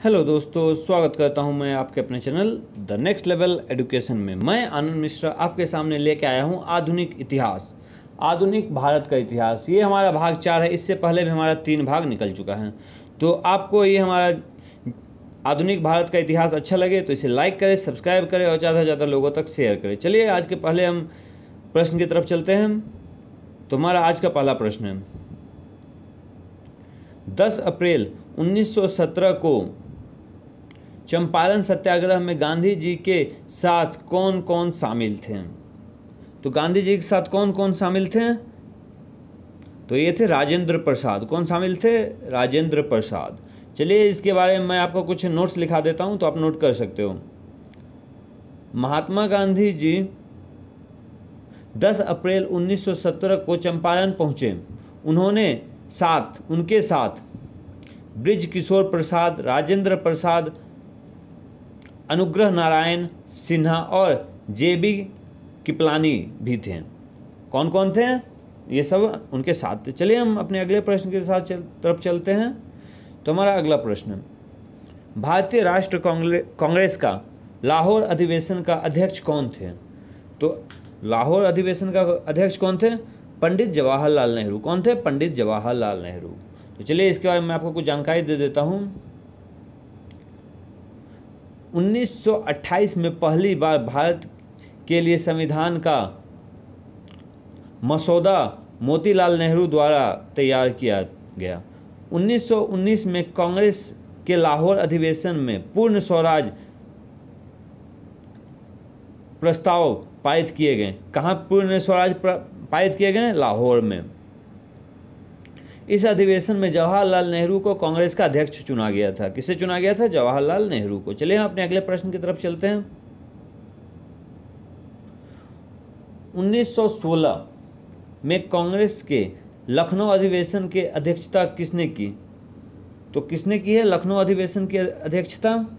Hello दोस्तों, स्वागत करता हूँ मैं आपके अपने channel the next level education में। मैं आनंद मिश्रा आपके सामने लेके आया हूँ आधुनिक इतिहास, आधुनिक भारत का इतिहास। ये हमारा भाग चार है, इससे पहले भी हमारा तीन भाग निकल चुका है। तो आपको ये हमारा आधुनिक भारत का इतिहास अच्छा लगे तो इसे लाइक करें सब्सक्राइब करें और ज़्यादा से ज़्यादा लोगों तक शेयर करें। चलिए, आज के पहले हम प्रश्न की तरफ़ चलते हैं। तो हमारा आज का पहला प्रश्न है। 10 अप्रैल 1917 को चंपारण सत्याग्रह में गांधी जी के साथ कौन कौन शामिल थे? तो गांधी जी के साथ कौन कौन शामिल थे? तो ये थे राजेंद्र प्रसाद। कौन शामिल थे? राजेंद्र प्रसाद। चलिए इसके बारे में मैं आपको कुछ नोट्स लिखा देता हूँ तो आप नोट कर सकते हो। महात्मा गांधी जी 10 अप्रैल 1917 को चंपारण पहुँचे। उन्होंने साथ, उनके साथ ब्रिज किशोर प्रसाद, राजेंद्र प्रसाद अनुग्रह नारायण सिन्हा और जे बी किपलानी भी थे। कौन कौन थे? ये सब उनके साथ। थे चलिए हम अपने अगले प्रश्न के साथ चल, तरफ़ चलते हैं। तो हमारा अगला प्रश्न। भारतीय राष्ट्र कांग्रेस का लाहौर अधिवेशन का अध्यक्ष कौन थे? तो लाहौर अधिवेशन का अध्यक्ष कौन थे? पंडित जवाहरलाल नेहरू। कौन थे? पंडित जवाहरलाल नेहरू। तो चलिए इसके बारे में आपको कुछ जानकारी दे देता हूँ। 1928 में पहली बार भारत के लिए संविधान का मसौदा मोतीलाल नेहरू द्वारा तैयार किया गया। 1919 में कांग्रेस के लाहौर अधिवेशन में पूर्ण स्वराज प्रस्ताव पारित किए गए। कहाँ पूर्ण स्वराज पारित किए गए? लाहौर में। इस अधिवेशन में जवाहरलाल नेहरू को कांग्रेस का अध्यक्ष चुना गया था। किसे चुना गया था? जवाहरलाल नेहरू को। चलिए अपने अगले प्रश्न की तरफ़ चलते हैं। 1916 में कांग्रेस के लखनऊ अधिवेशन के अध्यक्षता किसने की? तो किसने की है लखनऊ अधिवेशन की अध्यक्षता?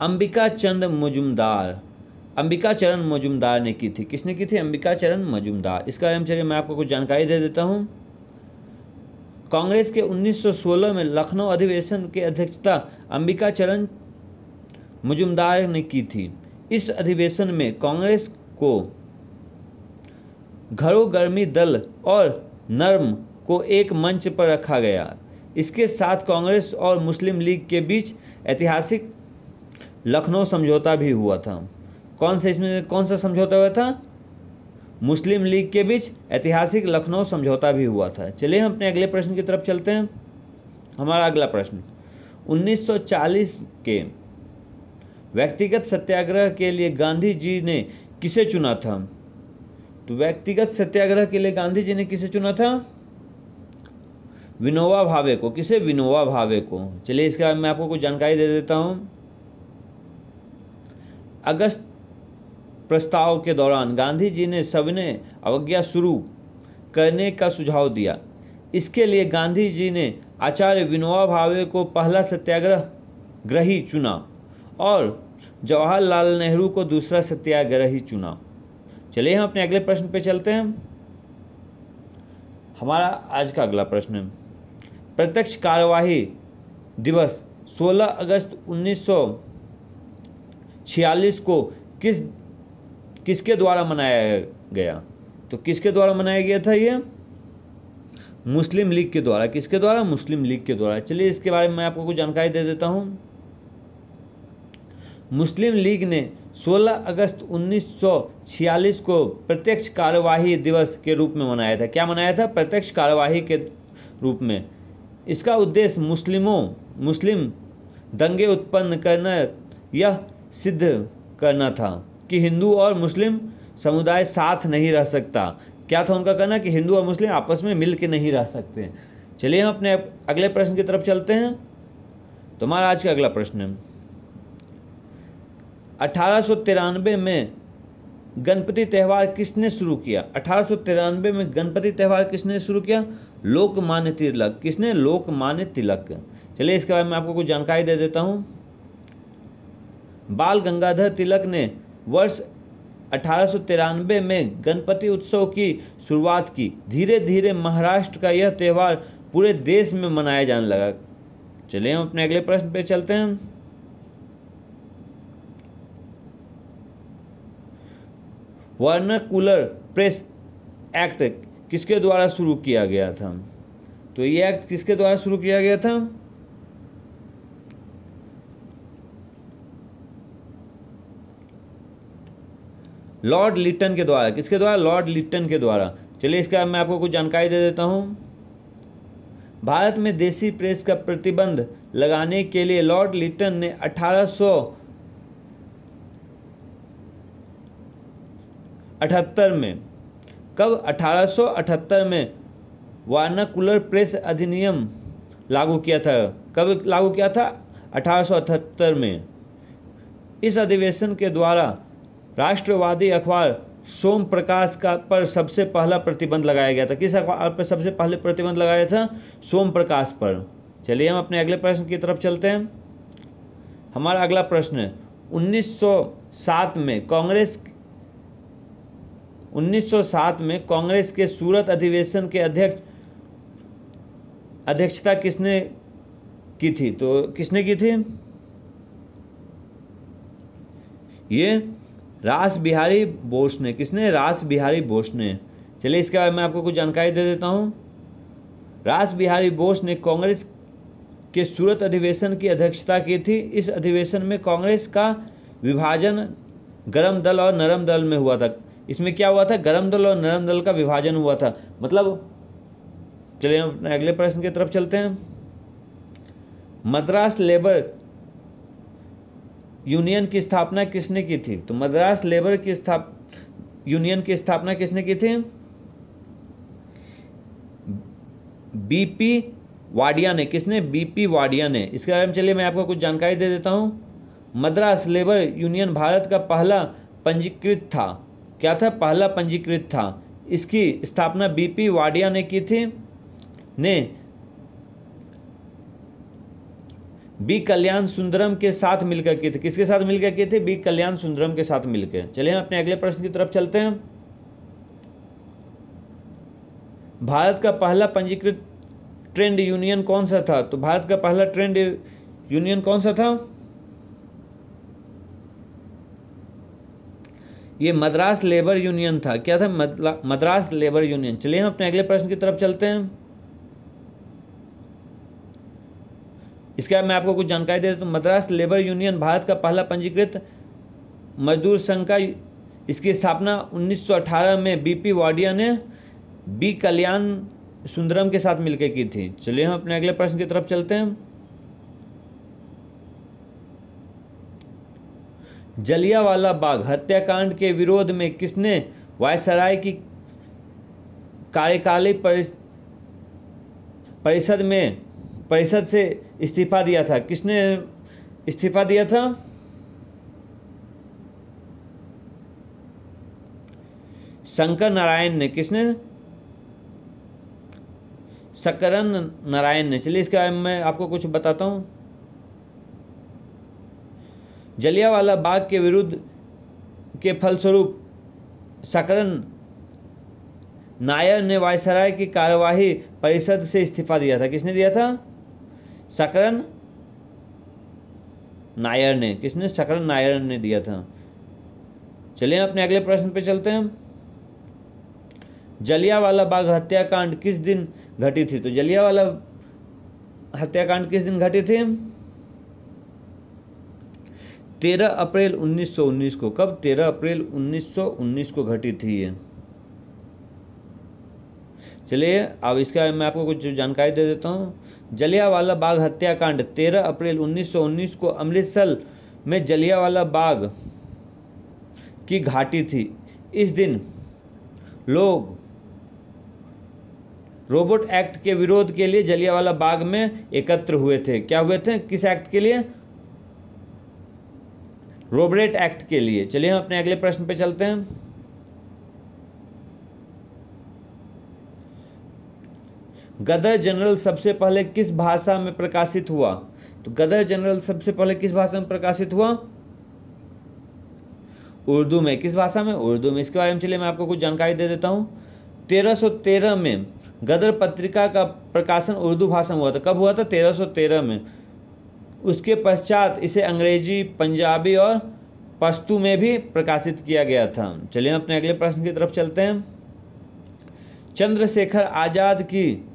अंबिका चंद मजुमदार। अंबिका चरण मजुमदार ने की थी। किसने की थी? अंबिका चरण मजुमदार। इसका चलिए मैं आपको कुछ जानकारी दे देता हूँ। कांग्रेस के 1916 में लखनऊ अधिवेशन के अध्यक्षता अंबिका चरण मजुमदार ने की थी। इस अधिवेशन में कांग्रेस को घरों गर्मी दल और नर्म को एक मंच पर रखा गया। इसके साथ कांग्रेस और मुस्लिम लीग के बीच ऐतिहासिक लखनऊ समझौता भी हुआ था। कौन सा इसमें, कौन सा समझौता हुआ था? मुस्लिम लीग के बीच ऐतिहासिक लखनऊ समझौता भी हुआ था। चलिए हम अपने अगले प्रश्न की तरफ़ चलते हैं। हमारा अगला प्रश्न। 1940 के व्यक्तिगत सत्याग्रह के लिए गांधी जी ने किसे चुना था? तो व्यक्तिगत सत्याग्रह के लिए गांधी जी ने किसे चुना था? विनोबा भावे को। किसे? विनोबा भावे को। चलिए इसके बारे में आपको कुछ जानकारी दे देता हूँ। अगस्त प्रस्ताव के दौरान गांधी जी ने सविनय अवज्ञा शुरू करने का सुझाव दिया। इसके लिए गांधी जी ने आचार्य विनोबा भावे को पहला सत्याग्रह ग्रही चुना और जवाहरलाल नेहरू को दूसरा सत्याग्रही चुना। चलिए हम अपने अगले प्रश्न पे चलते हैं। हमारा आज का अगला प्रश्न प्रत्यक्ष कार्यवाही दिवस 16 अगस्त 1946 को किस किसके द्वारा मनाया गया? तो किसके द्वारा मनाया गया था ये? मुस्लिम लीग के द्वारा। किसके द्वारा? मुस्लिम लीग के द्वारा। चलिए इसके बारे में मैं आपको कुछ जानकारी दे देता हूँ। मुस्लिम लीग ने 16 अगस्त 1946 को प्रत्यक्ष कार्यवाही दिवस के रूप में मनाया था। क्या मनाया था? प्रत्यक्ष कार्यवाही के रूप में। इसका उद्देश्य मुस्लिमों, मुस्लिम दंगे उत्पन्न करना, यह सिद्ध करना था। कि हिंदू और मुस्लिम समुदाय साथ नहीं रह सकता। क्या था उनका कहना कि हिंदू और मुस्लिम आपस में मिल के नहीं रह सकते? चलिए हम अपने अगले प्रश्न की तरफ़ चलते हैं। तो हमारा आज का अगला प्रश्न। अठारह में गणपति त्यौहार किसने शुरू किया? अठारह सौ तिरानवे में गणपति त्यौहार किसने शुरू किया? लोकमान्य तिलक। किसने? लोकमान्य तिलक। चलिए इसके बारे में आपको कुछ जानकारी दे देता हूँ। बाल गंगाधर तिलक ने वर्ष अठारह सौ तिरानबे में गणपति उत्सव की शुरुआत की। धीरे धीरे महाराष्ट्र का यह त्यौहार पूरे देश में मनाया जाने लगा। चलिए हम अपने अगले प्रश्न पे चलते हैं। वर्नाकुलर प्रेस एक्ट किसके द्वारा शुरू किया गया था? तो ये एक्ट किसके द्वारा शुरू किया गया था? लॉर्ड लिटन के द्वारा। किसके द्वारा? लॉर्ड लिटन के द्वारा। चलिए इसका मैं आपको कुछ जानकारी दे देता हूँ। भारत में देसी प्रेस का प्रतिबंध लगाने के लिए लॉर्ड लिटन ने 1878 में, कब 1878 में वार्नाकुलर प्रेस अधिनियम लागू किया था? कब लागू किया था? 1878 में। इस अधिवेशन के द्वारा राष्ट्रवादी अखबार सोम प्रकाश का पर सबसे पहला प्रतिबंध लगाया गया था। किस अखबार पर सबसे पहले प्रतिबंध लगाया था? सोम प्रकाश पर। चलिए हम अपने अगले प्रश्न की तरफ़ चलते हैं। हमारा अगला प्रश्न है 1907 में कांग्रेस 1907 में कांग्रेस के सूरत अधिवेशन के अध्यक्ष, अध्यक्षता किसने की थी? तो किसने की थी? ये रास बिहारी बोस ने, किसने? रास बिहारी बोस ने। चलिए इसके बारे में आपको कुछ जानकारी दे देता हूँ। रास बिहारी बोस ने कांग्रेस के सूरत अधिवेशन की अध्यक्षता की थी। इस अधिवेशन में कांग्रेस का विभाजन गरम दल और नरम दल में हुआ था। इसमें क्या हुआ था? गरम दल और नरम दल का विभाजन हुआ था। मतलब चलिए अपने अगले प्रश्न की तरफ़ चलते हैं। मद्रास लेबर यूनियन की स्थापना किसने की थी? तो मद्रास लेबर की स्थाप, यूनियन की स्थापना किसने की थी? बीपी वाडिया ने। किसने? बीपी वाडिया ने। इसके बारे में चलिए मैं आपको कुछ जानकारी दे देता हूँ। मद्रास लेबर यूनियन भारत का पहला पंजीकृत था। क्या था? पहला पंजीकृत था। इसकी स्थापना बीपी वाडिया ने की थी। ने बी कल्याण सुंदरम के साथ मिलकर किए थे। किसके साथ मिलकर किए थे? बी कल्याण सुंदरम के साथ मिलकर। चलिए हम अपने अगले प्रश्न की तरफ़ चलते हैं। भारत का पहला पंजीकृत ट्रेंड यूनियन कौन सा था? तो भारत का पहला ट्रेंड यूनियन कौन सा था? ये मद्रास लेबर यूनियन था। क्या था? Madras labour union. चलिए हम अपने अगले प्रश्न की तरफ़ चलते हैं। इसके मैं आपको कुछ जानकारी दे हूँ। मद्रास लेबर यूनियन भारत का पहला पंजीकृत मजदूर संघ का इसकी स्थापना 1918 में बीपी वाडिया ने बी कल्याण सुंदरम के साथ मिलकर की थी। चलिए हम अपने अगले प्रश्न की तरफ़ चलते हैं। जलियावाला बाग हत्याकांड के विरोध में किसने वायसराय की कार्यकाली परिषद में परिषद से इस्तीफा दिया था। किसने इस्तीफा दिया था? शंकर नारायण ने। किसने? सकरन नारायण ने। चलिए इसके बारे में मैं आपको कुछ बताता हूँ। जलियावाला बाग के विरुद्ध के फलस्वरूप सकरन नायर ने वायसराय की कार्यवाही परिषद से इस्तीफा दिया था। किसने दिया था? सकरन नायर ने, किसने? सकरन नायर ने दिया था। चलिए अपने अगले प्रश्न पे चलते हैं। जलियावाला बाग हत्याकांड किस दिन घटी थी? तो जलियावाला हत्याकांड किस दिन घटी थी? तेरह अप्रैल 1919 को। कब तेरह अप्रैल 1919 को घटी थी ये? चलिए, अब इसका मैं आपको कुछ जानकारी दे देता हूँ। जलियावाला बाग हत्याकांड 13 अप्रैल 1919 को अमृतसर में जलियावाला बाग की घाटी थी। इस दिन लोग रोबोट एक्ट के विरोध के लिए जलियावाला बाग में एकत्र हुए थे। क्या हुए थे? किस एक्ट के लिए? रोबोट एक्ट के लिए। चलिए हम अपने अगले प्रश्न पे चलते हैं। गदर जनरल सबसे पहले किस भाषा में प्रकाशित हुआ? तो गदर जनरल सबसे पहले किस भाषा में प्रकाशित हुआ? उर्दू में। किस भाषा में? उर्दू में। इसके बारे में चलिए मैं आपको कुछ जानकारी दे देता हूँ। 1313 में गदर पत्रिका का प्रकाशन उर्दू भाषा में हुआ था। कब हुआ था? 1313 में। उसके पश्चात इसे अंग्रेज़ी, पंजाबी और पश्तू में भी प्रकाशित किया गया था। चलिए अपने अगले प्रश्न की तरफ़ चलते हैं। चंद्रशेखर आज़ाद की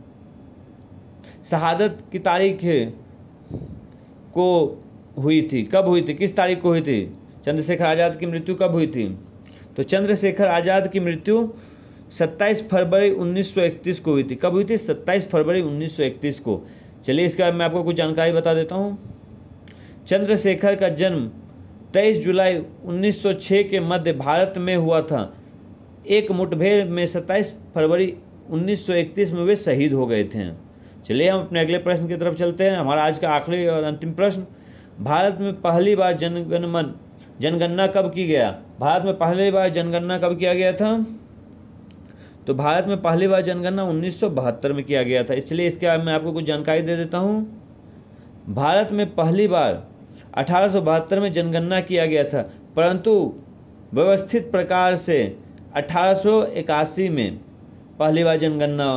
शहादत की तारीख को हुई थी। कब हुई थी? किस तारीख को हुई थी? चंद्रशेखर आज़ाद की मृत्यु कब हुई थी? तो चंद्रशेखर आज़ाद की मृत्यु 27 फरवरी 1931 को हुई थी। कब हुई थी? 27 फरवरी 1931 को। चलिए, इसके बारे में आपको कुछ जानकारी बता देता हूँ। चंद्रशेखर का जन्म 23 जुलाई 1906 के मध्य भारत में हुआ था। एक मुठभेड़ में 27 फरवरी 1931 में वे शहीद हो गए थे। चलिए हम अपने अगले प्रश्न की तरफ़ चलते हैं। हमारा आज का आखिरी और अंतिम प्रश्न, भारत में पहली बार जनगणमन, जनगणना कब की गया? भारत में पहली बार जनगणना कब किया गया था? तो भारत में पहली बार जनगणना उन्नीस सौ बहत्तर में किया गया था। इसलिए इसके बारे में आपको कुछ जानकारी दे देता हूँ। भारत में पहली बार अठारह सौ बहत्तर में जनगणना किया गया था, परंतु व्यवस्थित प्रकार से अठारह सौ इक्यासी में पहली बार जनगणना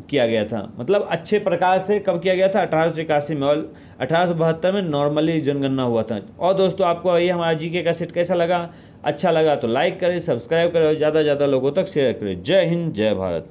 किया गया था। मतलब अच्छे प्रकार से कब किया गया था? अठारह सौ इक्यासी में और अठारह सौ बहत्तर में नॉर्मली जनगणना हुआ था। और दोस्तों, आपको ये हमारा जीके का सेट कैसा लगा? अच्छा लगा तो लाइक करें सब्सक्राइब करें और ज़्यादा से ज़्यादा लोगों तक शेयर करें। जय हिंद, जय भारत।